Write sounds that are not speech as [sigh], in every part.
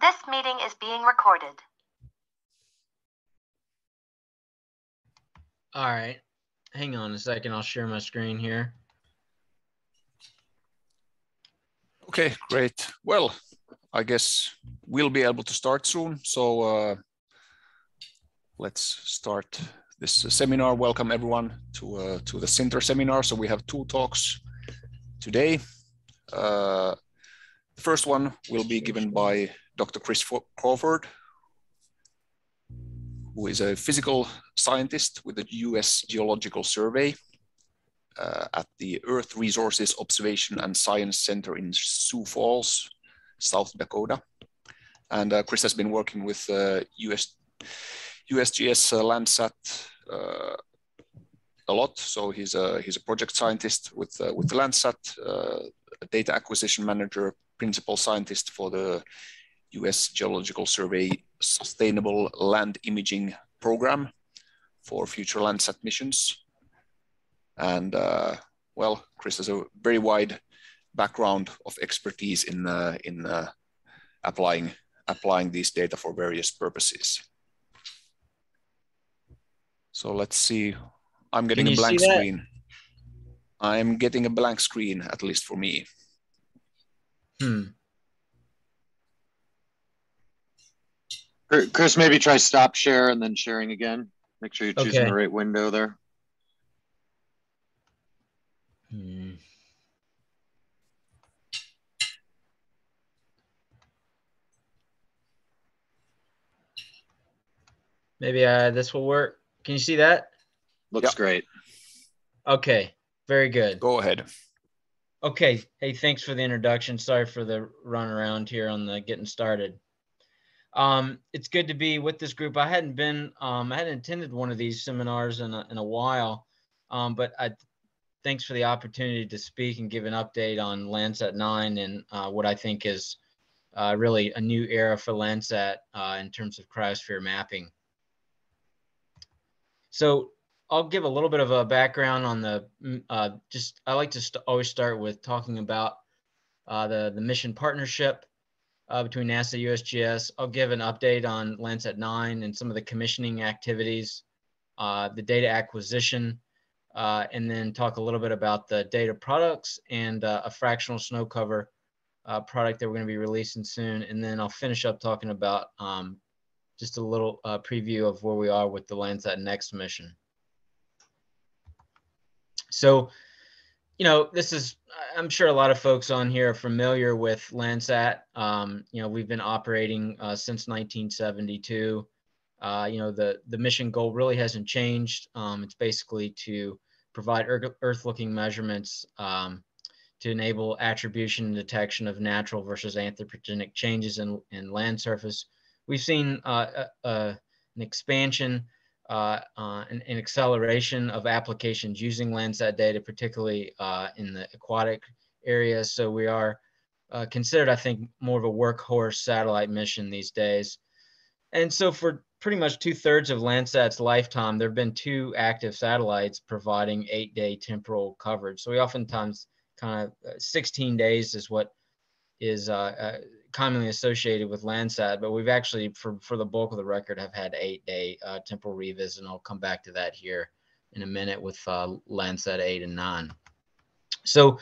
This meeting is being recorded. All right. Hang on a second. I'll share my screen here. Okay, great. Well, I guess we'll be able to start soon. So uh, let's start this seminar. Welcome everyone to uh, to the Sinter seminar. So we have two talks today. Uh, the first one will be given by Dr. Chris Crawford, who is a physical scientist with the US Geological Survey uh, at the Earth Resources Observation and Science Center in Sioux Falls, South Dakota. And uh, Chris has been working with uh, US, USGS uh, Landsat uh, a lot. So he's a, he's a project scientist with, uh, with Landsat, data acquisition manager, principal scientist for the US Geological Survey Sustainable Land Imaging Program for future Landsat missions. And uh, well, Chris has a very wide background of expertise in, uh, in uh, applying, applying these data for various purposes. So let's see. I'm getting a blank screen. I'm getting a blank screen, at least for me. Hmm. Chris, maybe try stop share and then sharing again. Make sure you're choosing Okay. the right window there. Hmm. Maybe uh, this will work. Can you see that? Looks Yeah. great. Okay, very good. Go ahead. Okay, hey, thanks for the introduction. Sorry for the run around here on the getting started. Um, it's good to be with this group. I hadn't been, um, I hadn't attended one of these seminars in a, in a while, um, but I thanks for the opportunity to speak and give an update on Landsat 9 and uh, what I think is uh, really a new era for Landsat uh, in terms of cryosphere mapping. So I'll give a little bit of a background on the mm, uh, just I like to st- always start with talking about uh, the the mission partnership uh, between NASA USGS. I'll give an update on Landsat 9 and some of the commissioning activities, uh, the data acquisition, uh, and then talk a little bit about the data products and uh, a fractional snow cover uh, product that we're going to be releasing soon. And then I'll finish up talking about um, just a little uh, preview of where we are with the Landsat Next mission. So, you know, this is, I'm sure a lot of folks on here are familiar with Landsat. Um, you know, we've been operating uh, since 1972. Uh, you know, the, the mission goal really hasn't changed. Um, it's basically to provide earth looking measurements um, to enable attribution and detection of natural versus anthropogenic changes in, in land surface. We've seen uh, uh, an expansion uh, uh, an, an, acceleration of applications using Landsat data, particularly uh, in the aquatic areas. So we are uh, considered, I think, more of a workhorse satellite mission these days. And so for pretty much two thirds of Landsat's lifetime, there have been two active satellites providing eight day temporal coverage. So we oftentimes kind of uh, 16 days is what is uh, commonly associated with Landsat, but we've actually, for, for the bulk of the record, have had eight day uh, temporal revisit, and I'll come back to that here in a minute with uh, Landsat 8 and 9. So,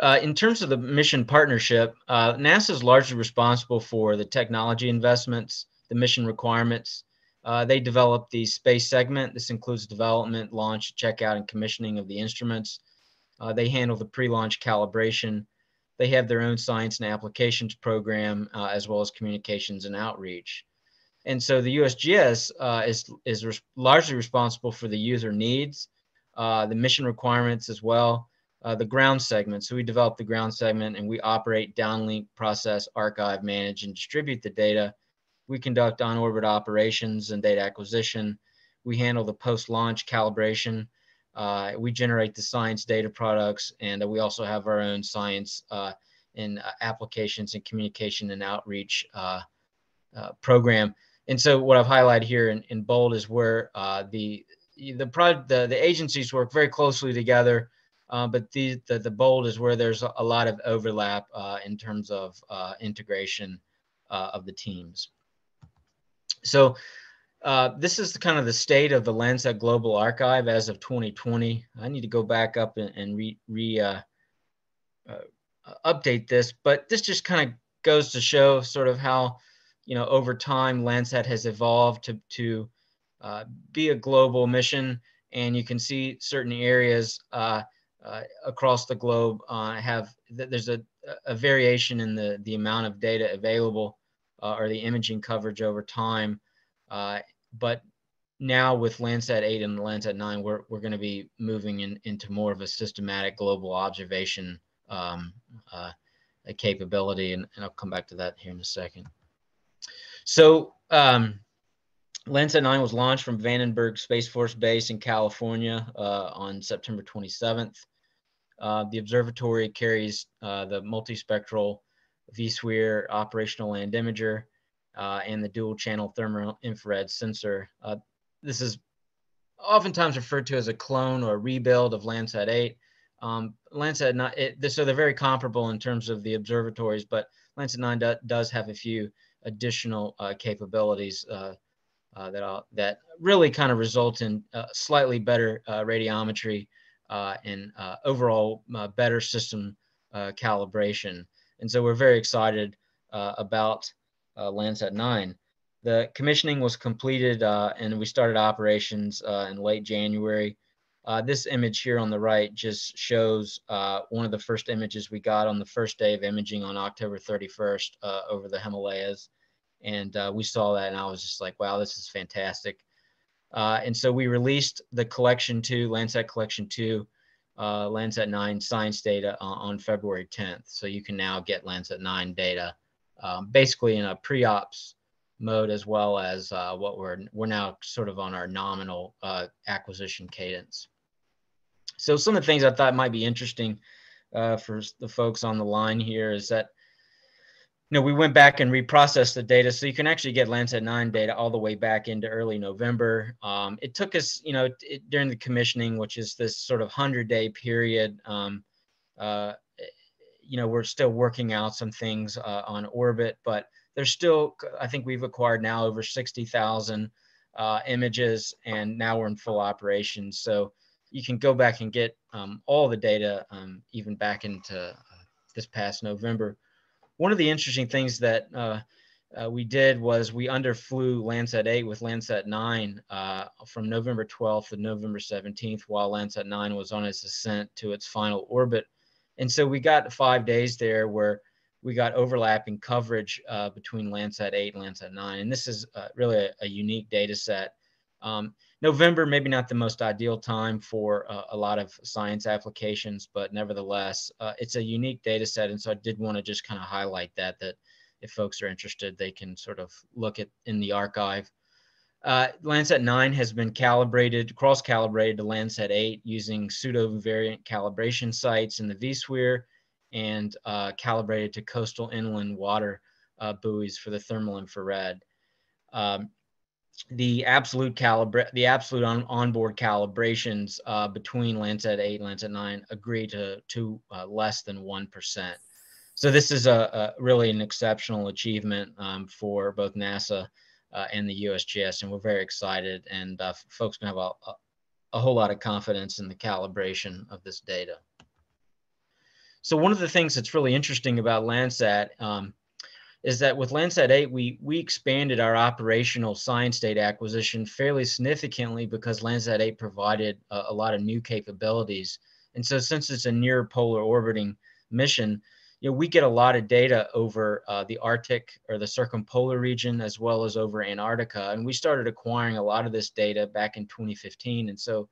uh, in terms of the mission partnership, uh, NASA is largely responsible for the technology investments, the mission requirements. Uh, they develop the space segment. This includes development, launch, checkout, and commissioning of the instruments. Uh, they handle the pre-launch calibration, they have their own science and applications program uh, as well as communications and outreach. And so the USGS uh, is, is res- largely responsible for the user needs, uh, the mission requirements as well, uh, the ground segment. So we develop the ground segment and we operate downlink, process, archive, manage, and distribute the data. We conduct on orbit operations and data acquisition. We handle the post launch calibration uh, we generate the science data products, and uh, we also have our own science uh, in uh, applications and communication and outreach uh, uh, program. And so, what I've highlighted here in, in bold is where the the, pro- the the agencies work very closely together, but the, the, the bold is where there's a lot of overlap in terms of integration uh, of the teams. So uh, this is kind of the state of the Landsat Global Archive as of 2020. I need to go back up and, and re, re uh, uh, update this, but this just kind of goes to show sort of how, you know, over time Landsat has evolved to, to uh, be a global mission. And you can see certain areas uh, across the globe have, there's a, a variation in the, the amount of data available or the imaging coverage over time. Uh, but now with Landsat 8 and Landsat 9, we're, we're going to be moving in, into more of a systematic global observation um, uh, capability. And, and, I'll come back to that here in a second. So um, Landsat 9 was launched from Vandenberg Space Force Base in California uh, on September 27th. Uh, the observatory carries uh, the multispectral VSWIR operational land imager and the dual channel thermal infrared sensor. Uh, this is oftentimes referred to as a clone or a rebuild of Landsat 8. Um, Landsat 9, it, so they're very comparable in terms of the observatories, but Landsat 9 do, does have a few additional uh, capabilities uh, uh, that, that really kind of result in uh, slightly better radiometry and overall better system calibration. And so we're very excited about uh, Landsat 9. The commissioning was completed uh, and we started operations uh, in late January. Uh, this image here on the right just shows uh, one of the first images we got on the first day of imaging on October 31st uh, over the Himalayas. And we saw that and I was just like, wow, this is fantastic. and so we released the collection two, Landsat collection two, Landsat 9 science data on February 10th. So you can now get Landsat 9 data um, basically in a pre-ops mode as well as uh, what we're we're now sort of on our nominal uh, acquisition cadence. So some of the things I thought might be interesting uh, for the folks on the line here is that you know we went back and reprocessed the data, so you can actually get Landsat 9 data all the way back into early November. Um, it took us, you know, it, during the commissioning, which is this sort of hundred day period. Um, uh, you know, we're still working out some things uh, on orbit, but there's still, I think we've acquired now over 60,000 uh, images and now we're in full operation. So you can go back and get um, all the data um, even back into uh, this past November. One of the interesting things that uh, uh, we did was we underflew Landsat 8 with Landsat 9 uh, from November 12th to November 17th while Landsat 9 was on its ascent to its final orbit and so we got five days there where we got overlapping coverage uh, between Landsat 8 and Landsat 9. And this is uh, really a, a, unique data set. Um, November, maybe not the most ideal time for uh, a lot of science applications, but nevertheless, uh, it's a unique data set. And so I did want to just kind of highlight that, that if folks are interested, they can sort of look at in the archive uh, Landsat 9 has been calibrated, cross-calibrated to Landsat 8 using pseudo-invariant calibration sites in the vSWIR and uh, calibrated to coastal inland water uh, buoys for the thermal infrared. Um, the absolute calibra the absolute on onboard calibrations uh, between Landsat 8 and Landsat 9 agree to, to uh, less than 1%. So this is a, a really an exceptional achievement um, for both NASA uh, and the USGS, and we're very excited. And uh, folks can have a, a, a, whole lot of confidence in the calibration of this data. So one of the things that's really interesting about Landsat um, is that with Landsat 8, we, we expanded our operational science data acquisition fairly significantly because Landsat 8 provided a, a lot of new capabilities. And so since it's a near polar orbiting mission, you know, we get a lot of data over uh, the Arctic or the circumpolar region as well as over Antarctica. And we started acquiring a lot of this data back in 2015. And so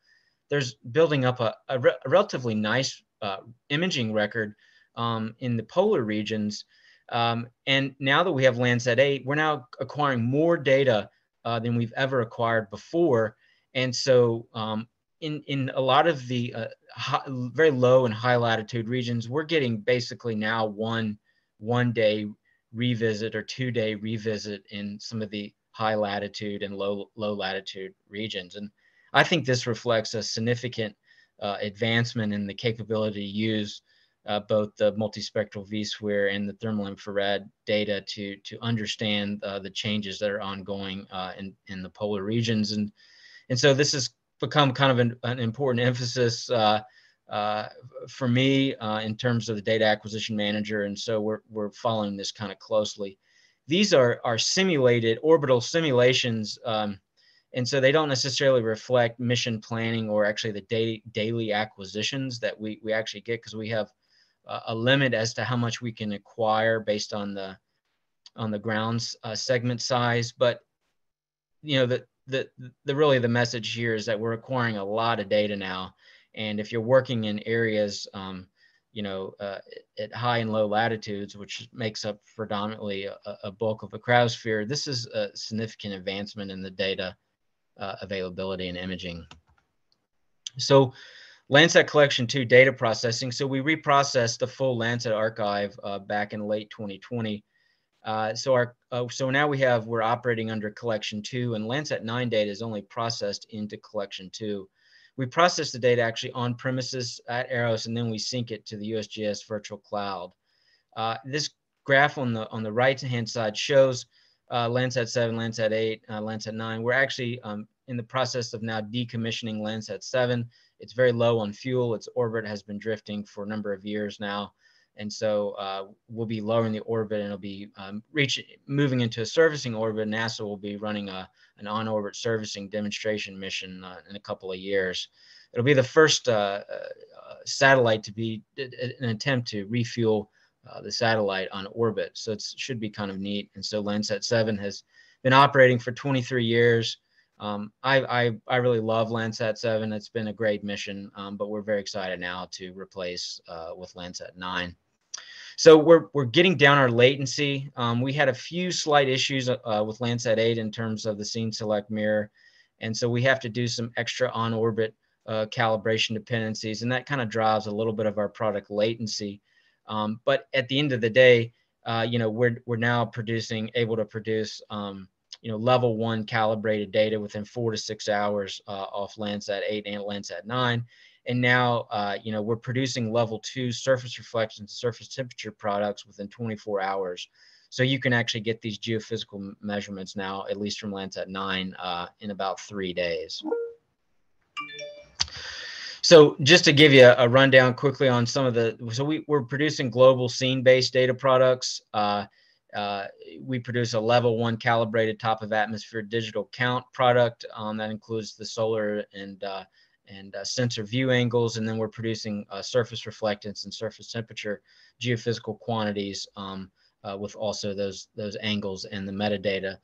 there's building up a, a, re a relatively nice uh, imaging record um, in the polar regions. Um, and now that we have Landsat 8, we're now acquiring more data uh, than we've ever acquired before. And so um, in in a lot of the uh, high, very low and high latitude regions, we're getting basically now one one day revisit or two day revisit in some of the high latitude and low low latitude regions, and I think this reflects a significant uh, advancement in the capability to use uh, both the multispectral VSWIR and the thermal infrared data to to understand uh, the changes that are ongoing uh, in in the polar regions, and and so this has become kind of an, an important emphasis uh, uh, for me uh, in terms of the data acquisition manager, and so we're we're following this kind of closely. These are are simulated orbital simulations. Um, and so they don't necessarily reflect mission planning or actually the day, daily acquisitions that we, we actually get because we have a limit as to how much we can acquire based on the on the grounds uh, segment size. But you know the the really the message here is that we're acquiring a lot of data now, and if you're working in areas, um, you know, uh, at high and low latitudes, which makes up predominantly a, a, bulk of the cryosphere, this is a significant advancement in the data uh, availability and imaging. So Landsat Collection 2 data processing. So we reprocessed the full Landsat archive uh, back in late 2020. Uh, so our uh, so now we have we're operating under Collection 2 and Landsat 9 data is only processed into Collection 2. We process the data actually on premises at EROS and then we sync it to the USGS virtual cloud. Uh, this graph on the on the right hand side shows uh, Landsat 7, Landsat 8, uh, Landsat 9. We're actually um, in the process of now decommissioning Landsat 7 it's very low on fuel. Its orbit has been drifting for a number of years now. And so uh, we'll be lowering the orbit and it'll be um, reaching, moving into a servicing orbit. NASA will be running a, an on-orbit servicing demonstration mission uh, in a couple of years. It'll be the first uh, uh satellite to be an attempt to refuel uh, the satellite on orbit. So it should be kind of neat. And so Landsat 7 has been operating for 23 years. Um, I, I, I really love Landsat 7. It's been a great mission, um, but we're very excited now to replace uh, with Landsat 9. So we're, we're getting down our latency. Um, we had a few slight issues uh, with Landsat 8 in terms of the scene select mirror. And so we have to do some extra on orbit uh, calibration dependencies, and that kind of drives a little bit of our product latency. Um, but at the end of the day, uh, you know, we're, we're now producing, able to produce um, you know, level one calibrated data within four to six hours uh, off Landsat 8 and Landsat 9. And now, uh, you know, we're producing level two surface reflection, surface temperature products within 24 hours. So you can actually get these geophysical measurements now, at least from Landsat 9, uh, in about three days. So just to give you a, rundown quickly on some of the, so we, we're producing global scene-based data products. Uh, uh, we produce a level one calibrated top of atmosphere digital count product um, that includes the solar and uh, and uh, sensor view angles, and then we're producing uh, surface reflectance and surface temperature geophysical quantities um, uh, with also those those angles and the metadata.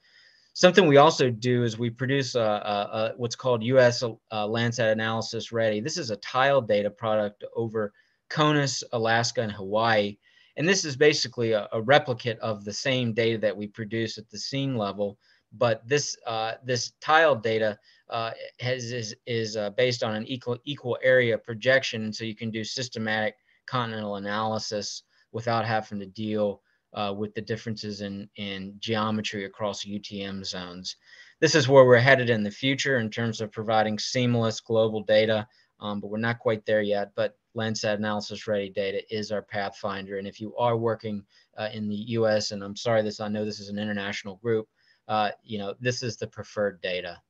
Something we also do is we produce a, a, a what's called US Landsat Analysis Ready. This is a tile data product over CONUS, Alaska, and Hawaii and this is basically a, a, replicate of the same data that we produce at the scene level, but this uh, this tile data uh, has is, is uh, based on an equal equal area projection, so you can do systematic continental analysis without having to deal uh, with the differences in in geometry across UTM zones. This is where we're headed in the future in terms of providing seamless global data, um, but we're not quite there yet. But Landsat Analysis Ready data is our pathfinder. And if you are working uh, in the US, and I'm sorry this, I know this is an international group, uh, you know, this is the preferred data.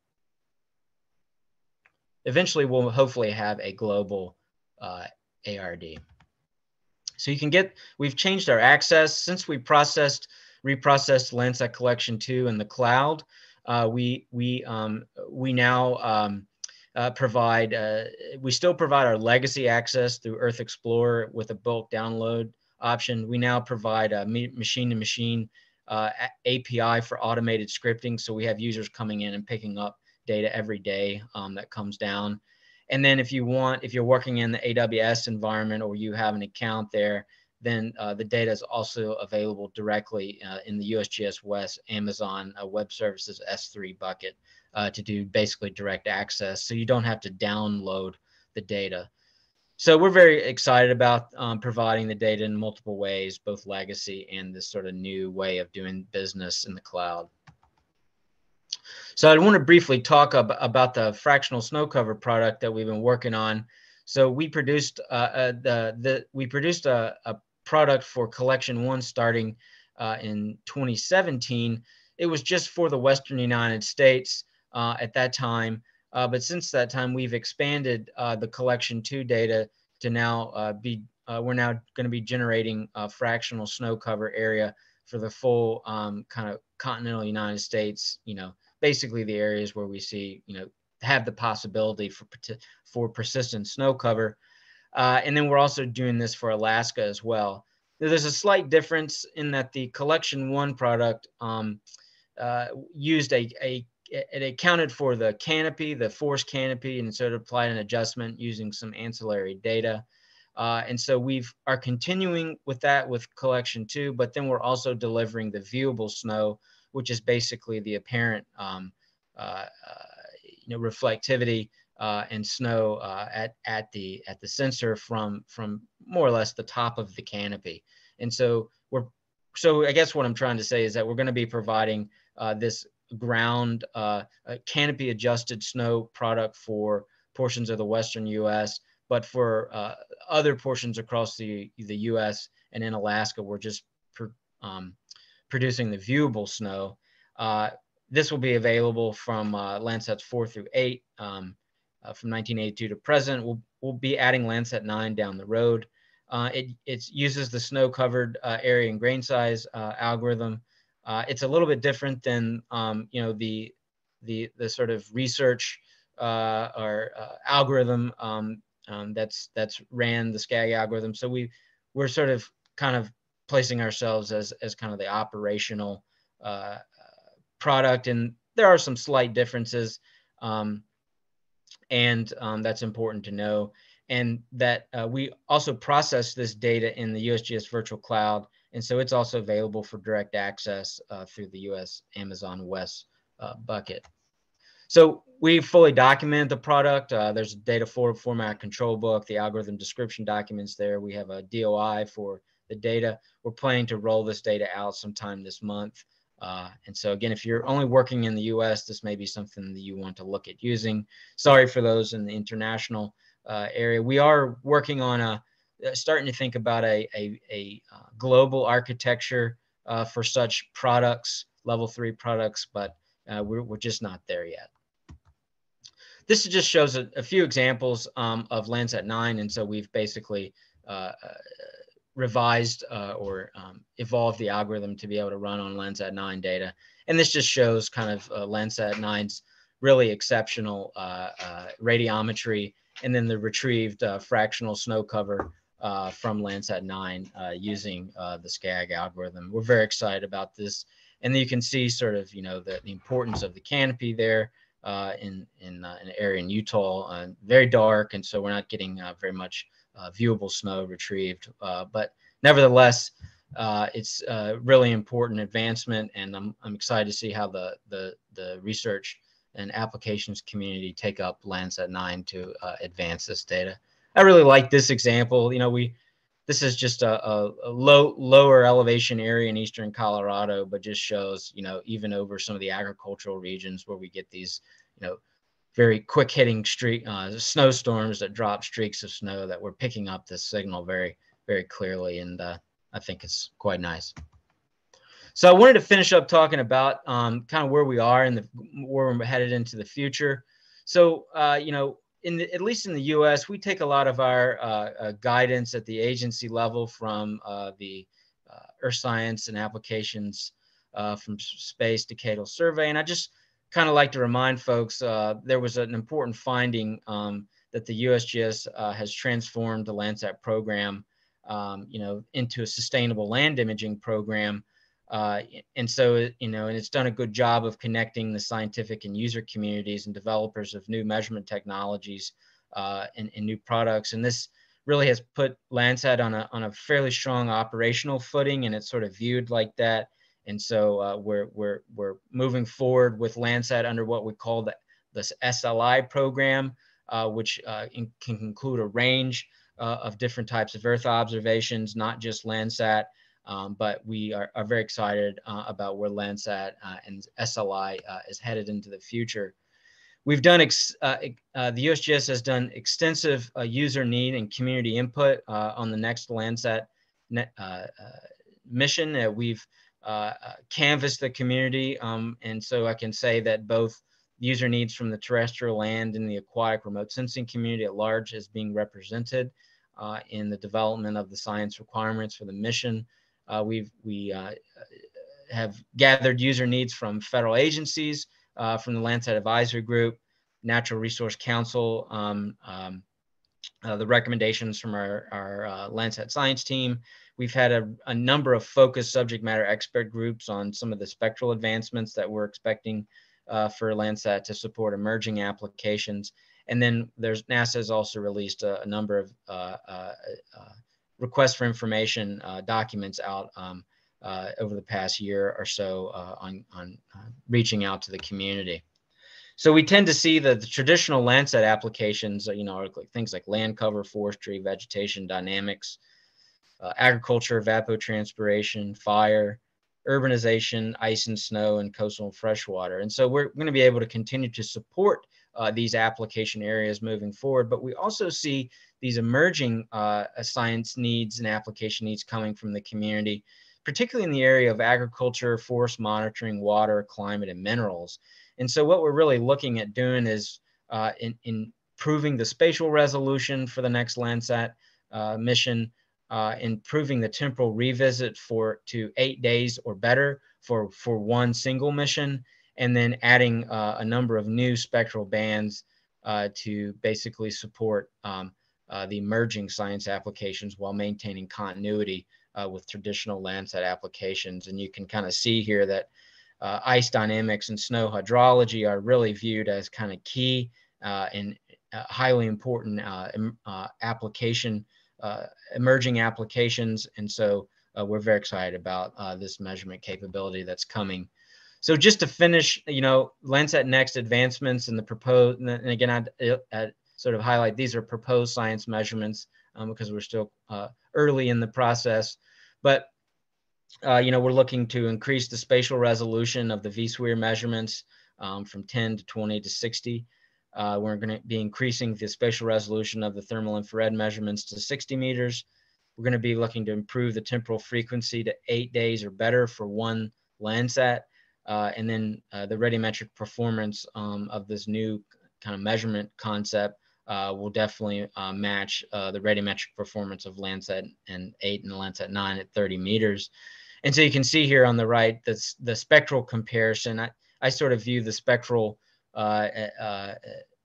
Eventually, we'll hopefully have a global uh, ARD. So you can get, we've changed our access since we processed, reprocessed Landsat Collection 2 in the cloud. Uh, we, we, um, we now, um, uh, provide, uh, we still provide our legacy access through Earth Explorer with a bulk download option. We now provide a machine to machine uh, API for automated scripting. So we have users coming in and picking up data every day um, that comes down. And then if you want, if you're working in the AWS environment or you have an account there, then uh, the data is also available directly uh, in the USGS West Amazon uh, Web Services S3 bucket uh, to do basically direct access. So you don't have to download the data. So we're very excited about um, providing the data in multiple ways, both legacy and this sort of new way of doing business in the cloud. So I want to briefly talk ab about the fractional snow cover product that we've been working on. So we produced uh, uh, the the we produced a, a product for collection one starting uh, in 2017. It was just for the Western United States uh, at that time, uh, but since that time we've expanded uh, the collection two data to now be we're now going to be generating a fractional snow cover area for the full um, kind of continental United States. You know, basically the areas where we see you know have the possibility for for persistent snow cover. Uh, and then we're also doing this for Alaska as well. There's a slight difference in that the collection one product um, uh, used a, a, it accounted for the canopy, the force canopy, and of applied an adjustment using some ancillary data. Uh, and so we've are continuing with that with collection two, but then we're also delivering the viewable snow, which is basically the apparent um, uh, uh you know, reflectivity uh, and snow uh, at at the at the sensor from from more or less the top of the canopy. And so we're so I guess what I'm trying to say is that we're going to be providing uh, this ground uh, canopy adjusted snow product for portions of the western U.S. But for other portions across the the U.S. and in Alaska, we're just per, um, producing the viewable snow. Uh, this will be available from uh, Landsats 4 through 8 um, uh, from 1982 to present. We'll, we'll be adding Landsat 9 down the road. Uh, it, it uses the snow covered uh, area and grain size uh, algorithm. It's a little bit different than um, you know the, the, the sort of research or algorithm um, um, that's, that's ran the SCAG algorithm. So we, we're sort of kind of placing ourselves as, as kind of the operational uh, product, and there are some slight differences, um, and um, that's important to know. And that uh, we also process this data in the USGS Virtual Cloud, and so it's also available for direct access uh, through the US Amazon West uh, bucket. So we fully document the product. Uh, there's a data for format control book, the algorithm description documents there. We have a DOI for the data. We're planning to roll this data out sometime this month. Uh, and so again, if you're only working in the US, this may be something that you want to look at using. Sorry for those in the international uh, area. We are working on a, uh, starting to think about a, a, a uh, global architecture uh, for such products, level three products, but uh, we're, we're just not there yet. This just shows a, a few examples um, of Landsat 9. And so we've basically revised uh, or um, evolved the algorithm to be able to run on Landsat 9 data. And this just shows kind of uh, Landsat 9's really exceptional uh, uh radiometry and then the retrieved uh, fractional snow cover uh, from Landsat 9 using the SCAG algorithm. We're very excited about this. And you can see sort of, you know, the, the importance of the canopy there in, in an area in Utah, very dark. And so we're not getting very much viewable snow retrieved. Uh, but nevertheless, uh, it's a really important advancement, and I'm, I'm excited to see how the, the, the research and applications community take up Landsat 9 to uh, advance this data. I really like this example. You know, we this is just a, a, a, low lower elevation area in eastern Colorado, but just shows you know even over some of the agricultural regions where we get these you know very quick hitting streak uh, snowstorms that drop streaks of snow that we're picking up this signal very very clearly and uh, i think it's quite nice. So i wanted to finish up talking about um, kind of where we are and where we're headed into the future. So uh, you know in the, at least in the us we take a lot of our uh, uh, guidance at the agency level from uh, the earth science and applications from space decadal survey and i just kind of like to remind folks uh, there was an important finding um, that the USGS uh, has transformed the Landsat program, um, you know, into a sustainable land imaging program. Uh, and so, you know, and it's done a good job of connecting the scientific and user communities and developers of new measurement technologies uh, and, and new products. And this really has put Landsat on a, on a fairly strong operational footing, and it's sort of viewed like that and so uh, we're, we're, we're moving forward with Landsat under what we call the, this SLI program, uh, which uh, in, can include a range uh, of different types of Earth observations, not just Landsat, um, but we are, are very excited uh, about where Landsat uh, and SLI is headed into the future. we've done the USGS has done extensive user need and community input on the next Landsat net, mission. We've canvassed the community, um, and so I can say that both user needs from the terrestrial land and the aquatic remote sensing community at large is being represented in the development of the science requirements for the mission. we've we have gathered user needs from federal agencies, uh, from the Landsat Advisory Group, Natural Resource Council, um, um, uh, the recommendations from our, our uh, Landsat science team. We've had a, a, number of focused subject matter expert groups on some of the spectral advancements that we're expecting uh, for Landsat to support emerging applications. And then there's NASA has also released a, a number of uh, uh, requests for information documents out um, uh, over the past year or so uh, on, on uh, reaching out to the community. So we tend to see that the traditional Landsat applications, uh, you know, things like land cover, forestry, vegetation dynamics, uh, agriculture, evapotranspiration, fire, urbanization, ice and snow, and coastal freshwater. And so we're going to be able to continue to support uh, these application areas moving forward. But we also see these emerging uh, science needs and application needs coming from the community particularly in the area of agriculture, forest monitoring, water, climate, and minerals. And so what we're really looking at doing is uh, in, improving the spatial resolution for the next Landsat uh, mission, uh, improving the temporal revisit for to eight days or better for, for one single mission, and then adding uh, a number of new spectral bands uh, to basically support um, uh, the emerging science applications while maintaining continuity uh, with traditional Landsat applications. And you can kind of see here that uh, ice dynamics and snow hydrology are really viewed as kind of key and highly important application, emerging applications. And so we're very excited about this measurement capability that's coming. So just to finish, you know, Landsat Next advancements and the proposed, and again, I'd, I'd, sort of highlight these are proposed science measurements um, because we're still early in the process. But uh, you know, we're looking to increase the spatial resolution of the VSWIR measurements um, from 10 to 20 to 60. Uh, we're going to be increasing the spatial resolution of the thermal infrared measurements to 60 meters. We're going to be looking to improve the temporal frequency to eight days or better for one Landsat. Uh, and then uh, the radiometric performance um, of this new kind of measurement concept uh, will definitely uh, match uh, the radiometric performance of Landsat and 8 and Landsat 9 at 30 meters. And so you can see here on the right, that's the spectral comparison. I, I sort of view the spectral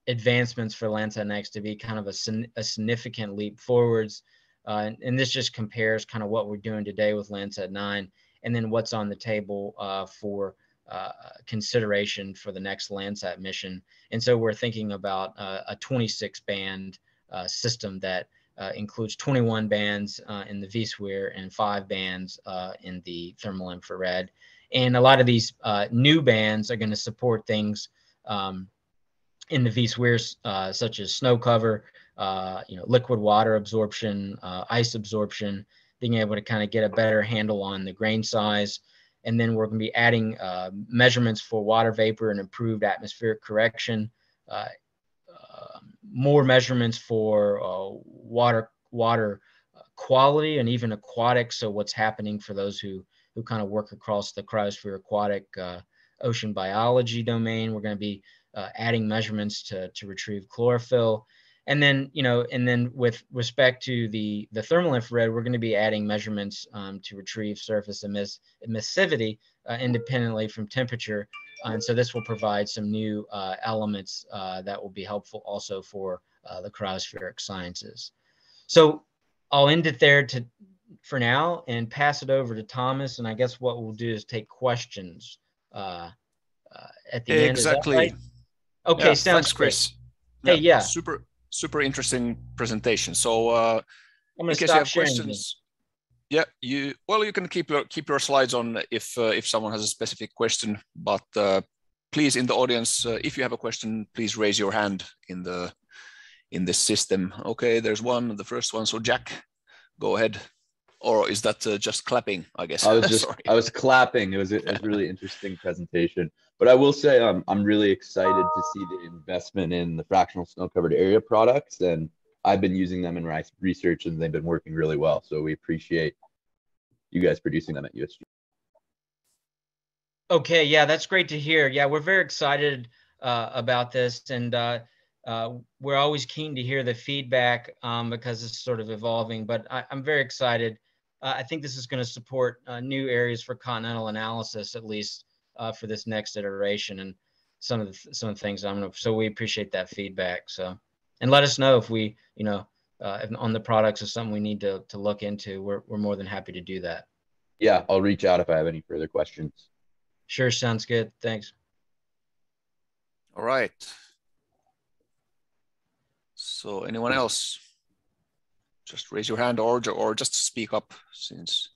advancements for Landsat Next to be kind of a, a significant leap forwards. Uh, and, and, this just compares kind of what we're doing today with Landsat 9 and then what's on the table for uh, consideration for the next Landsat mission. And so we're thinking about uh, a 26 band uh, system that uh, includes 21 bands uh, in the VSWIR and five bands uh, in the thermal infrared. And a lot of these new bands are going to support things um, in the VSWIR, such as snow cover, uh, you know, liquid water absorption, ice absorption, being able to kind of get a better handle on the grain size, and then we're going to be adding uh, measurements for water vapor and improved atmospheric correction, uh, uh, more measurements for uh, water water quality and even aquatic. So what's happening for those who who kind of work across the cryosphere aquatic uh, ocean biology domain. We're going to be uh, adding measurements to, to retrieve chlorophyll. And then you know and then with respect to the the thermal infrared we're going to be adding measurements um, to retrieve surface emiss, emissivity uh, independently from temperature. And so this will provide some new uh, elements uh, that will be helpful also for uh, the cryospheric sciences. So i'll end it there to for now and pass it over to thomas. And i guess what we'll do is take questions uh, at the exactly. end exactly right? okay yeah, sounds thanks, chris yeah, hey yeah super super interesting presentation. So uh, I'm in case you have questions, yeah, you well you can keep your keep your slides on if uh, if someone has a specific question, but uh, please in the audience, uh, if you have a question, please raise your hand in the in this system. Okay, there's one, the first one. So Jack, go ahead. Or is that uh, just clapping? I guess. I was [laughs] just I was clapping. It was a, a really interesting presentation. But I will say um, I'm really excited to see the investment in the fractional snow covered area products, and I've been using them in research, and they've been working really well. So we appreciate you guys producing them at USG. Okay, yeah, that's great to hear. Yeah, we're very excited uh, about this, and uh, uh, we're always keen to hear the feedback um, because it's sort of evolving. But I, am very excited. Uh, I think this is going to support uh, new areas for continental analysis, at least uh, for this next iteration, and some of the some of the things I'm going to. So we appreciate that feedback. So, and let us know if we, you know, if on the products is something we need to to look into. We're we're more than happy to do that. Yeah, I'll reach out if I have any further questions. Sure, sounds good. Thanks. All right. So anyone else? Just raise your hand or, or just speak up since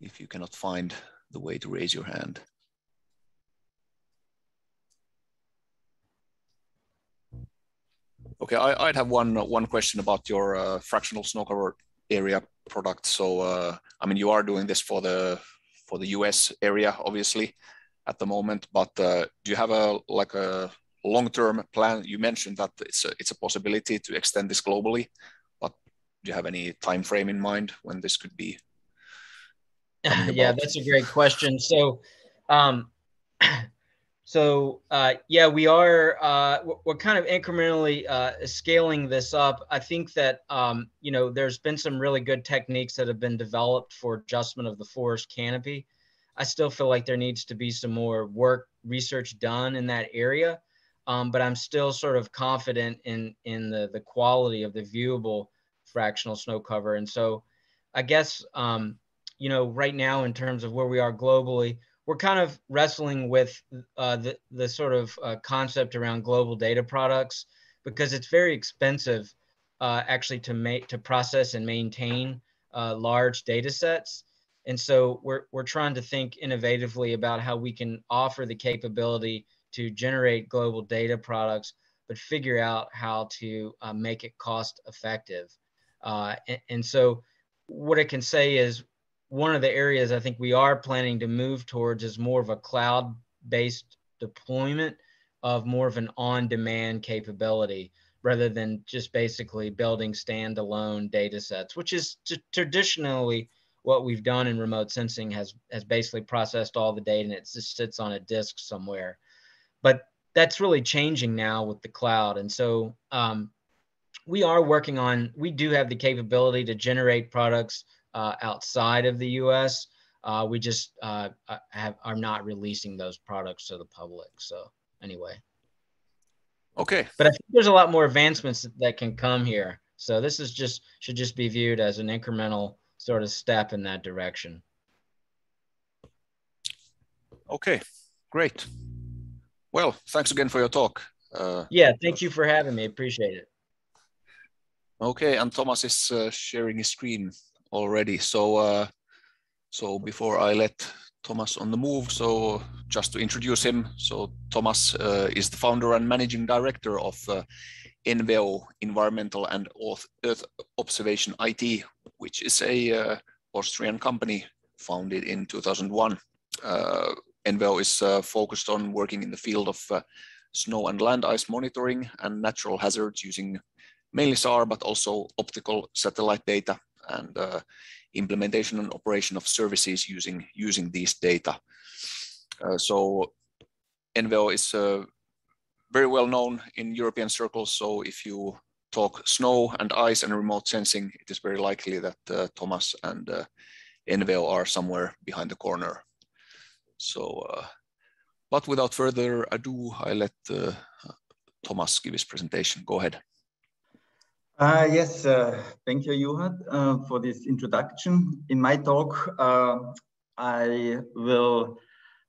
if you cannot find the way to raise your hand. Okay, I, would have one one question about your uh, fractional snow cover area product. So, uh, I mean, you are doing this for the for the US area, obviously, at the moment. But uh, do you have a like a long-term plan? You mentioned that it's a, it's a possibility to extend this globally, do you have any time frame in mind when this could be? [sighs] yeah, that's a great question. So, um, [clears throat] so uh, yeah, we are uh, we're kind of incrementally uh, scaling this up. I think that um, you know there's been some really good techniques that have been developed for adjustment of the forest canopy. I still feel like there needs to be some more work research done in that area, um, but I'm still sort of confident in in the the quality of the viewable fractional snow cover. And so, I guess um, you know right now in terms of where we are globally we're kind of wrestling with uh, the, the sort of uh, concept around global data products because it's very expensive uh, actually to make to process and maintain uh, large data sets. And so we're, we're trying to think innovatively about how we can offer the capability to generate global data products, but figure out how to uh, make it cost effective. Uh, and, and so what I can say is one of the areas I think we are planning to move towards is more of a cloud based deployment of more of an on demand capability rather than just basically building standalone data sets, which is traditionally what we've done in remote sensing has, has basically processed all the data and it just sits on a disk somewhere. But that's really changing now with the cloud. And so um, we are working on, we do have the capability to generate products uh, outside of the U.S. Uh, we just uh, uh, have are not releasing those products to the public. So anyway. Okay. But I think there's a lot more advancements that can come here. So this is just should just be viewed as an incremental sort of step in that direction. Okay, great. Well, thanks again for your talk. Uh, yeah, thank you for having me. Appreciate it. Okay, and Thomas is uh, sharing his screen already. So, uh, so before I let Thomas on the move, so just to introduce him, so Thomas uh, is the founder and managing director of uh, ENVEO Environmental and Earth Observation IT, which is a uh, Austrian company founded in 2001. Uh, ENVEO is uh, focused on working in the field of snow and land ice monitoring and natural hazards using mainly SAR, but also optical satellite data and uh, implementation and operation of services using, using these data. Uh, so ENVEO is uh, very well known in European circles. So if you talk snow and ice and remote sensing, it is very likely that uh, Thomas and uh, ENVEO are somewhere behind the corner. So, uh, but without further ado, I let Thomas give his presentation. Go ahead. Uh, yes, uh, thank you, Juhat, uh, for this introduction. In my talk, uh, I will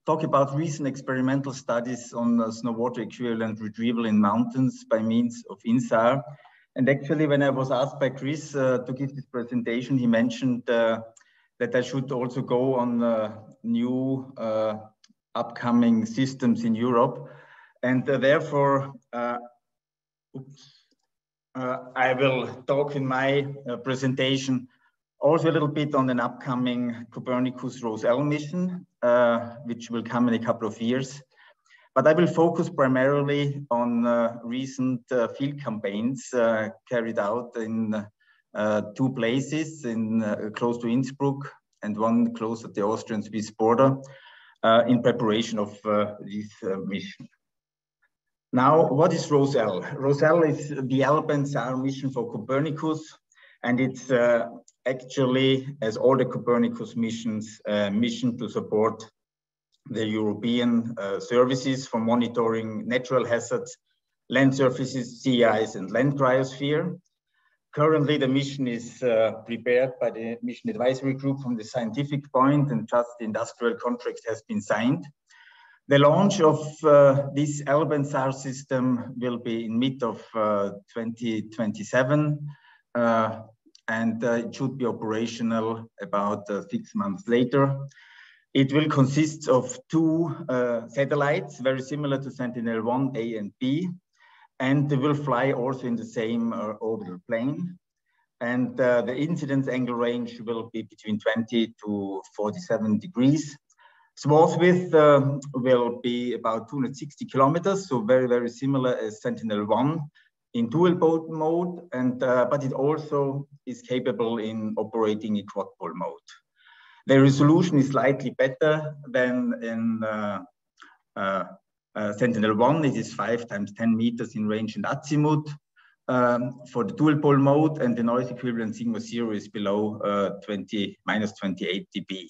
talk about recent experimental studies on snow water equivalent retrieval in mountains by means of INSAR. And actually, when I was asked by Chris uh, to give this presentation, he mentioned uh, that I should also go on new upcoming systems in Europe. And therefore, oops, I will talk in my uh, presentation Also a little bit on an upcoming Copernicus ROSE-L mission, uh, which will come in a couple of years. But I will focus primarily on uh, recent uh, field campaigns uh, carried out in uh, two places, in uh, close to Innsbruck and one close at the Austrian-Swiss border, in preparation of this mission. Now, what is ROSE-L? ROSE-L is the L-band mission for Copernicus, and it's uh, actually, as all the Copernicus missions, uh, mission to support the European uh, services for monitoring natural hazards, land surfaces, sea ice, and land cryosphere. Currently, the mission is uh, prepared by the Mission Advisory Group from the scientific point, and just the industrial contract has been signed. The launch of uh, this SAR system will be in mid of uh, 2027 uh, and uh, it should be operational about uh, six months later. It will consist of two uh, satellites, very similar to Sentinel-1 A and B, and they will fly also in the same orbital plane. And the incidence angle range will be between 20 to 47 degrees. Swath width um, will be about 260 kilometers, so very, very similar as Sentinel-1 in dual pol mode, and uh, but it also is capable in operating in quad pol mode. The resolution is slightly better than in uh, uh, uh Sentinel-1. It is five times 10 meters in range and azimuth um, for the dual pol mode, and the noise equivalent sigma zero is below uh, 20 minus 28 dB.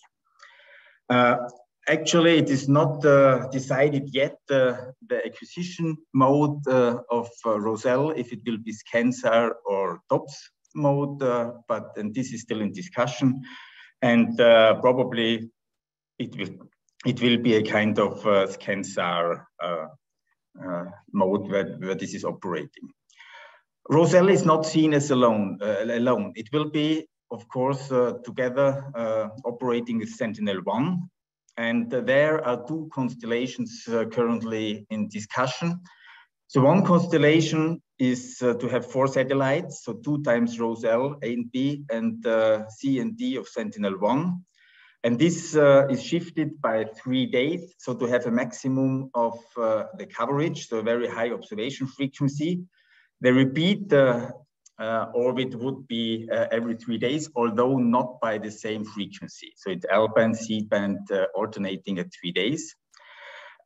Actually, it is not uh, decided yet uh, the acquisition mode uh, of uh, ROSE-L, if it will be ScanSAR or TOPS mode, uh, but and this is still in discussion. And uh, probably it will, it will be a kind of ScanSAR mode where, where this is operating. ROSE-L is not seen as alone. alone. It will be, of course, together operating with Sentinel-1, and there are two constellations uh, currently in discussion. So one constellation is uh, to have four satellites, so two times ROSE-L, A and B, and uh, C and D of Sentinel-1. And this uh, is shifted by three days, so to have a maximum of uh, the coverage, so a very high observation frequency. The repeat uh, uh, orbit would be uh, every three days, although not by the same frequency. So it's L-band, C-band uh, alternating at three days.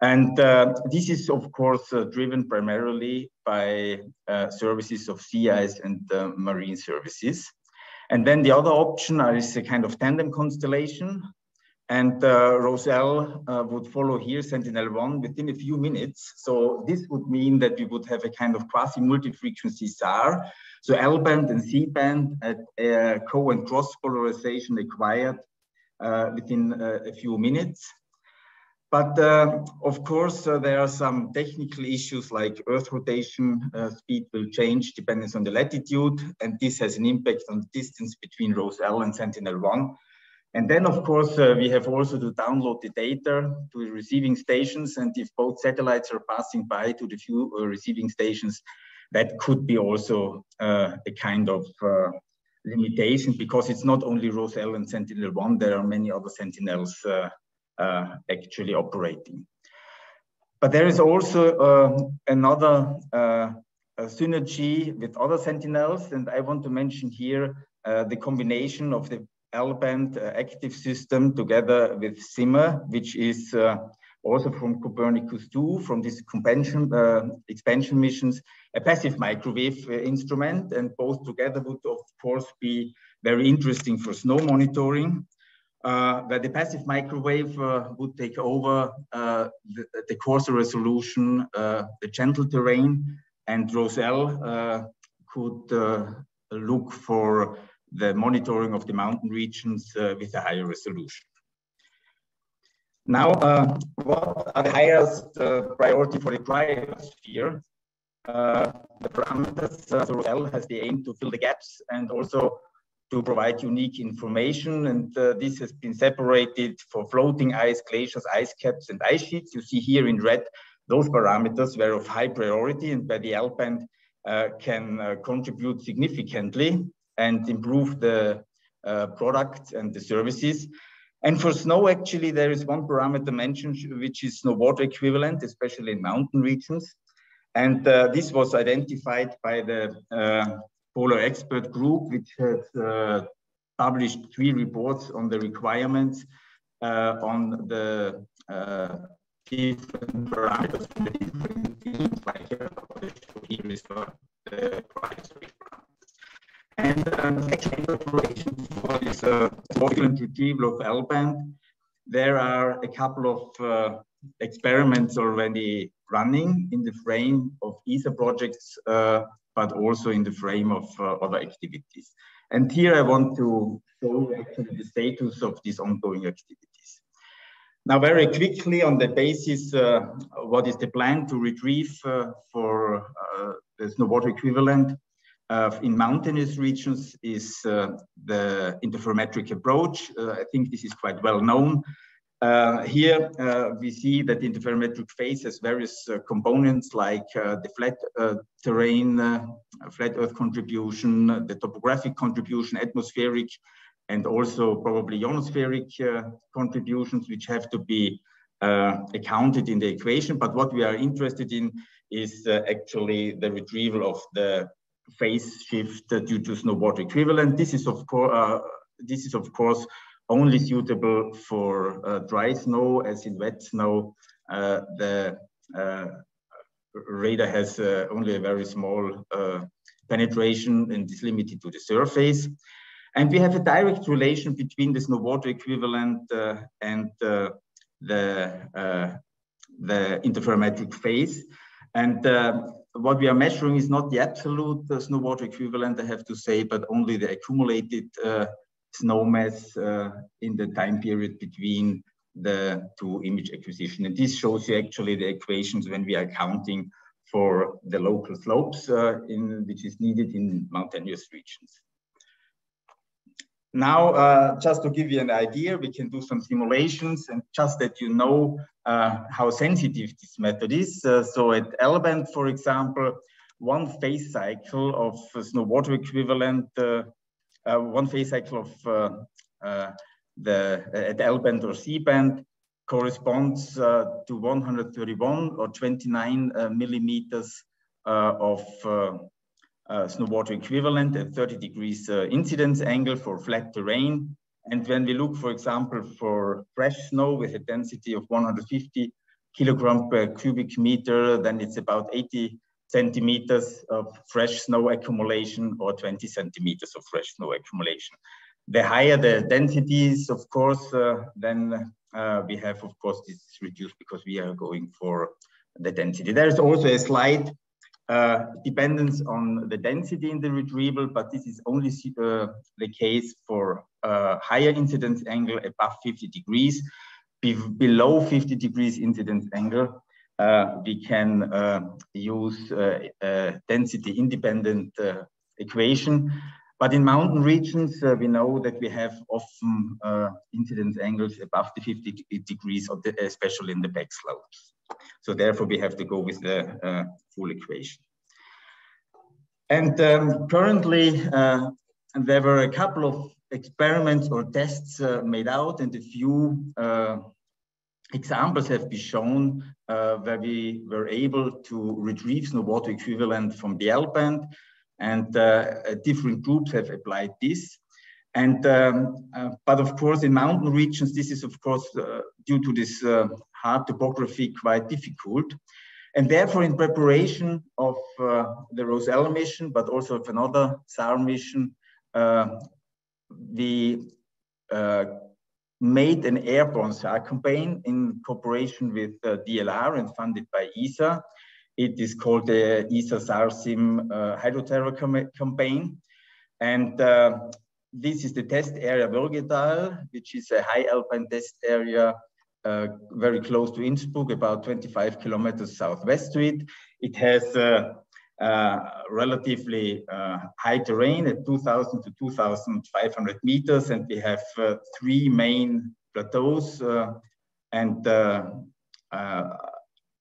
And uh, this is, of course, uh, driven primarily by uh, services of sea ice and marine services. And then the other option is a kind of tandem constellation. And ROSE-L would follow here Sentinel-1 within a few minutes. So this would mean that we would have a kind of quasi-multi-frequency SAR so L-band and C-band at uh, co and cross polarization acquired uh, within uh, a few minutes. But uh, of course, uh, there are some technical issues like Earth rotation uh, speed will change depending on the latitude, and this has an impact on the distance between ROSE-L and Sentinel-1. And then, of course, we have also to download the data to the receiving stations, and if both satellites are passing by to the few receiving stations, that could be also uh, a kind of uh, limitation because it's not only ROSE-L and Sentinel-1, there are many other Sentinels uh, uh actually operating. But there is also uh, another uh, synergy with other Sentinels, and I want to mention here the combination of the L-band active system together with CIMR, which is also from Copernicus 2, from expansion, uh, expansion missions, a passive microwave uh, instrument, and both together would of course be very interesting for snow monitoring. Uh, where the passive microwave uh, would take over uh, the, the, coarser resolution, uh, the gentle terrain, and ROSE-L could look for the monitoring of the mountain regions with a higher resolution. Now, uh, what are the highest uh, priority for the cryosphere? Uh, the parameters, uh, ROSE-L has the aim to fill the gaps and also to provide unique information. And uh, this has been separated for floating ice, glaciers, ice caps, and ice sheets. You see here in red, those parameters were of high priority and by the L-band uh, can uh, contribute significantly and improve the uh, products and the services. And for snow, actually, there is one parameter mentioned, which is snow water equivalent, especially in mountain regions. And uh, this was identified by the uh, Polar Expert Group, which has uh, published three reports on the requirements uh, on the uh, different parameters like here is the price and um, actually for this uh, retrieval of L-band, there are a couple of uh, experiments already running in the frame of ESA projects, uh, but also in the frame of uh, other activities. And here I want to show actually the status of these ongoing activities. Now, very quickly on the basis, uh, what is the plan to retrieve uh, for uh, the snow water equivalent uh, in mountainous regions is uh, the interferometric approach. Uh, I think this is quite well known. Uh, here uh, we see that interferometric phase has various uh, components like the flat terrain, flat earth contribution, the topographic contribution, atmospheric, and also probably ionospheric contributions, which have to be accounted in the equation. But what we are interested in is actually the retrieval of the phase shift due to snow water equivalent. This is of course uh, this is of course only suitable for uh, dry snow, as in wet snow, uh, the uh, radar has uh, only a very small uh, penetration and is limited to the surface. And we have a direct relation between the snow water equivalent and the the interferometric phase. And what we are measuring is not the absolute uh, snow water equivalent, I have to say, but only the accumulated uh, snow mass uh, in the time period between the two image acquisition. And this shows you actually the equations when we are counting for the local slopes uh, in which is needed in mountainous regions. Now, uh, just to give you an idea, we can do some simulations and just that you know uh, how sensitive this method is. Uh, so at L-band, for example, one phase cycle of snow water equivalent, uh, uh, one phase cycle of uh, the at L-band or C-band corresponds to 131 or 29 millimeters of uh, snow water equivalent at 30 degrees uh, incidence angle for flat terrain. And when we look, for example, for fresh snow with a density of 150 kilogram per cubic meter, then it's about 80 centimeters of fresh snow accumulation or 20 centimeters of fresh snow accumulation. The higher the densities, of course, uh, then uh, we have, of course, this is reduced because we are going for the density. There is also a slide uh, dependence on the density in the retrieval, but this is only uh, the case for uh, higher incidence angle above 50 degrees. Be below 50 degrees incidence angle, uh, we can uh, use density independent equation. But in mountain regions, we know that we have often incidence angles above the 50 degrees, especially in the back slopes. So therefore, we have to go with the uh, full equation. And um, currently, uh, there were a couple of experiments or tests uh, made out, and a few examples have been shown uh, where we were able to retrieve snow water equivalent from the L-band, and uh, different groups have applied this. And um, uh, but of course, in mountain regions, this is of course due to this hard topography quite difficult. And therefore, in preparation of uh, the Rosella mission, but also of another SAR mission, uh, we uh, made an airborne SAR campaign in cooperation with uh, DLR and funded by ESA. It is called the ESA SAR-SIM uh, Hydroterra campaign. And uh, this is the test area Wörgetal, which is a high alpine test area uh, very close to Innsbruck, about 25 kilometers southwest to it. It has uh, uh, relatively uh, high terrain at 2,000 to 2,500 meters, and we have uh, three main plateaus uh, and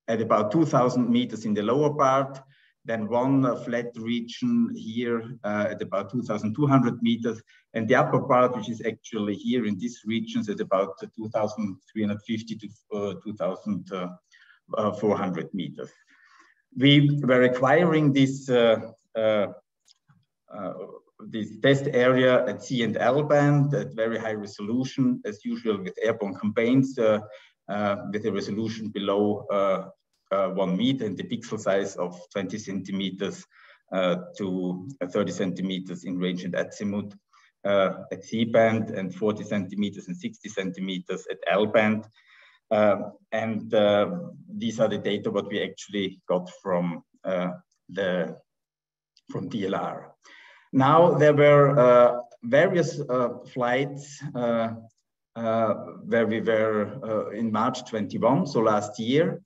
at about 2,000 meters in the lower part, then one uh, flat region here uh, at about 2,200 meters, and the upper part, which is actually here in these regions at about 2,350 to uh, 2,400 meters. We were acquiring this this test area at C and L band at very high resolution, as usual with airborne campaigns, uh, uh, with a resolution below uh, uh, one meter and the pixel size of 20 centimeters uh, to 30 centimeters in range and azimuth at C band and 40 centimeters and 60 centimeters at L band. Um, and these are the data what we actually got from the from DLR. Now there were uh, various uh, flights uh, where we were in March 21, so last year,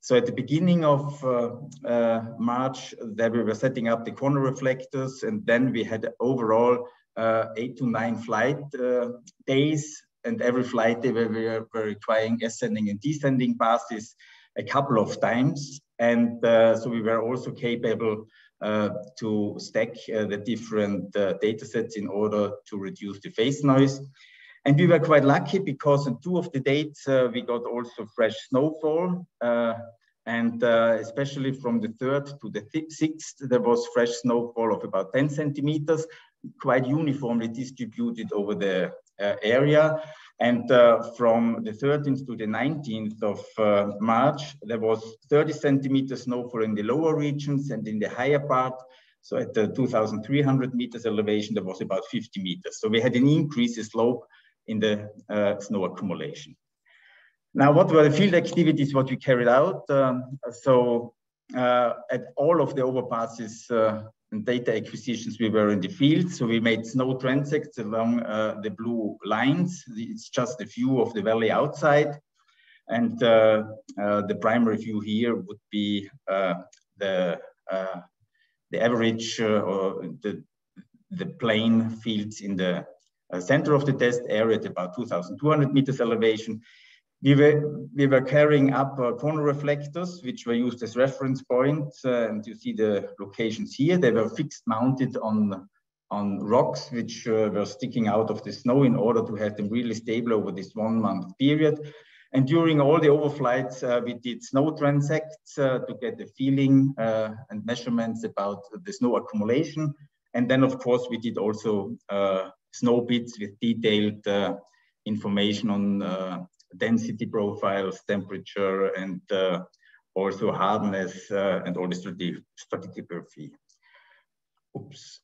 so at the beginning of uh, uh, March, there we were setting up the corner reflectors, and then we had overall uh, eight to nine flight uh, days, and every flight day we were, requiring ascending and descending passes a couple of times, and uh, so we were also capable uh, to stack the different data sets in order to reduce the phase noise. And we were quite lucky because on two of the dates, uh, we got also fresh snowfall. Uh, and uh, especially from the third to the sixth, there was fresh snowfall of about 10 centimeters, quite uniformly distributed over the uh, area. And uh, from the 13th to the 19th of uh, March, there was 30 centimeters snowfall in the lower regions and in the higher part, so at the 2,300 meters elevation, there was about 50 meters. So we had an increase in slope in the uh, snow accumulation. Now, what were the field activities what we carried out? Um, so uh, at all of the overpasses uh, and data acquisitions, we were in the field. So we made snow transects along uh, the blue lines. It's just a view of the valley outside. And uh, uh, the primary view here would be the, the average or the, the plane fields in the center of the test area at about 2,200 meters elevation. We were, we were carrying up uh, corner reflectors, which were used as reference points. Uh, and you see the locations here. They were fixed mounted on, on rocks, which uh, were sticking out of the snow in order to have them really stable over this one month period. And during all the overflights, uh, we did snow transects uh, to get the feeling and measurements about the snow accumulation. And then, of course, we did also snow pits with detailed uh, information on uh, density profiles, temperature, and uh, also hardness and all the stratigraphy. Oops.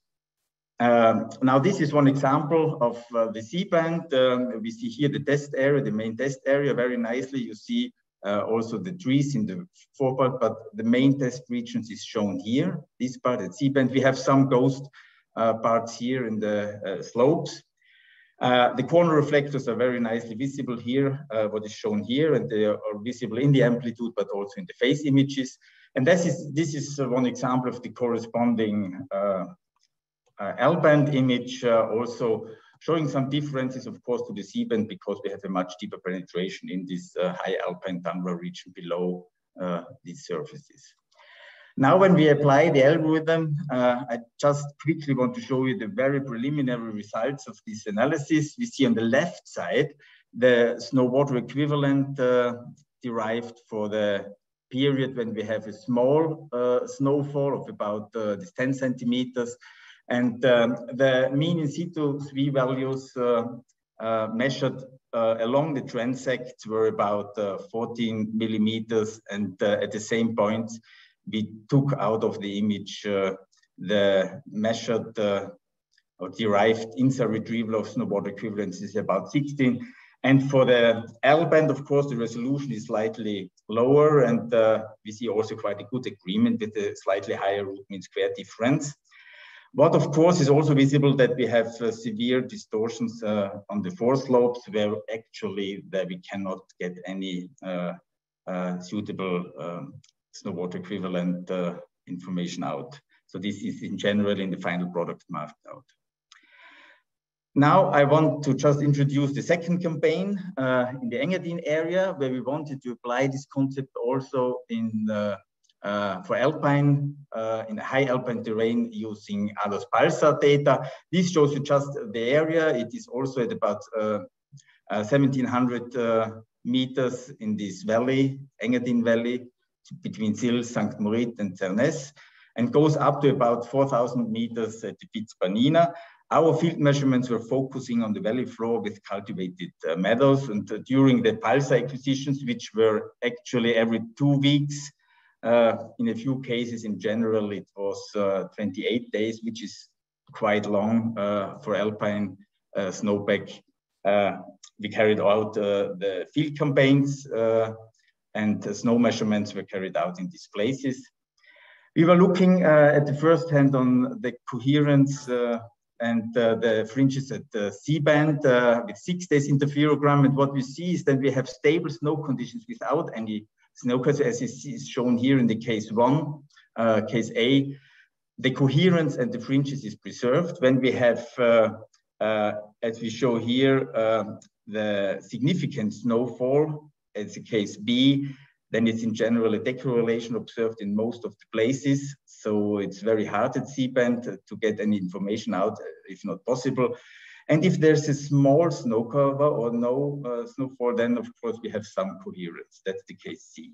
Um, now, this is one example of uh, the C-band. Um, we see here the test area, the main test area, very nicely. You see uh, also the trees in the forepart, but the main test regions is shown here, this part at C-band. We have some ghost uh, parts here in the uh, slopes. Uh, the corner reflectors are very nicely visible here, what is shown here, and they are visible in the amplitude, but also in the phase images. And this is, this is one example of the corresponding L-band image, also showing some differences, of course, to the C-band because we have a much deeper penetration in this uh, high tundra region below uh, these surfaces. Now, when we apply the algorithm, uh, I just quickly want to show you the very preliminary results of this analysis. We see on the left side, the snow water equivalent uh, derived for the period when we have a small uh, snowfall of about uh, 10 centimeters. And um, the mean in situ SWE values uh, uh, measured along the transects were about 14 millimeters. And at the same point, we took out of the image uh, the measured uh, or derived INSAR retrieval of snow water equivalence is about 16. And for the L band, of course, the resolution is slightly lower, and uh, we see also quite a good agreement with the slightly higher root mean square difference. What, of course, is also visible that we have uh, severe distortions uh, on the four foreslopes where actually that we cannot get any uh, suitable snow water equivalent uh, information out. So this is in general in the final product marked out. Now I want to just introduce the second campaign uh, in the Engadine area where we wanted to apply this concept also in uh, uh, for alpine uh, in high alpine terrain using PALSAR data. This shows you just the area. It is also at about 1700 uh, meters in this valley, Engadin Valley, between Sils, St. Moritz, and Zernez, and goes up to about 4,000 meters at the Piz Bernina. Our field measurements were focusing on the valley floor with cultivated uh, meadows. And uh, during the PALSAR acquisitions, which were actually every two weeks, uh, in a few cases in general, it was uh, 28 days, which is quite long uh, for alpine uh, snowpack. we carried out the field campaigns and snow measurements were carried out in these places. We were looking at the first hand on the coherence and uh, the fringes at the C-band uh, with six days interferogram. And what we see is that we have stable snow conditions without any snow cuts, as is shown here in the case one, uh, case A. The coherence and the fringes is preserved. When we have, uh, uh, as we show here, um, the significant snowfall, as the case B, then it's in general a decorrelation observed in most of the places. So it's very hard at C-band to get any information out, if not possible. And if there's a small snow cover or no uh, snowfall, then of course we have some coherence. That's the case C.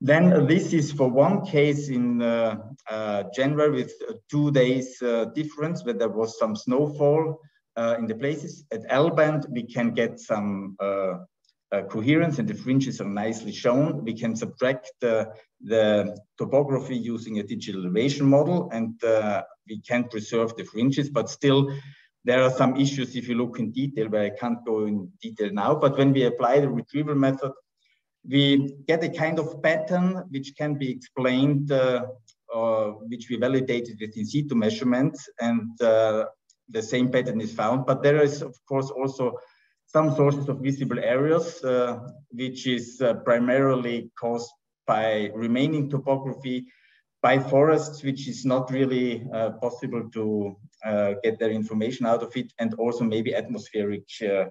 Then uh, this is for one case in uh, uh January with two days uh, difference where there was some snowfall uh, in the places. At L-band, we can get some uh, coherence and the fringes are nicely shown. We can subtract uh, the topography using a digital elevation model and uh, we can preserve the fringes, but still there are some issues if you look in detail where I can't go in detail now, but when we apply the retrieval method, we get a kind of pattern which can be explained, uh, which we validated with in situ measurements and uh, the same pattern is found, but there is of course also some sources of visible areas, uh, which is uh, primarily caused by remaining topography, by forests, which is not really uh, possible to uh, get their information out of it, and also maybe atmospheric uh,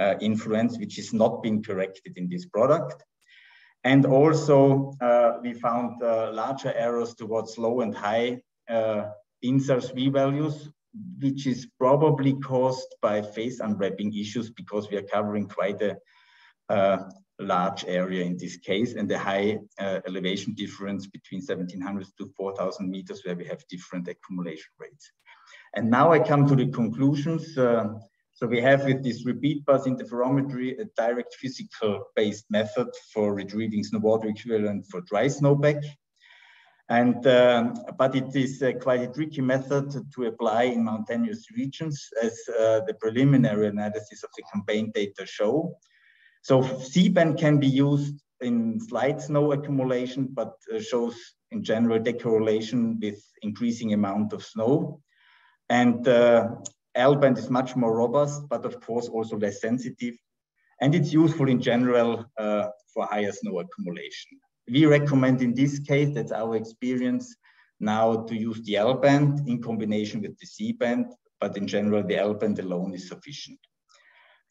uh, influence, which is not being corrected in this product. And also, we found larger errors towards low and high INSAR SWE values, which is probably caused by phase unwrapping issues because we are covering quite a uh, large area in this case and the high uh, elevation difference between 1700 to 4000 meters where we have different accumulation rates. And now I come to the conclusions. Uh, so we have with this repeat pass interferometry a direct physical based method for retrieving snow water equivalent for dry snowpack. And, um, but it is uh, quite a tricky method to apply in mountainous regions as uh, the preliminary analysis of the campaign data show. So C-band can be used in slight snow accumulation, but uh, shows in general decorrelation with increasing amount of snow. And uh, L-band is much more robust, but of course also less sensitive. And it's useful in general uh, for higher snow accumulation we recommend in this case, that's our experience now to use the L band in combination with the C band, but in general, the L band alone is sufficient.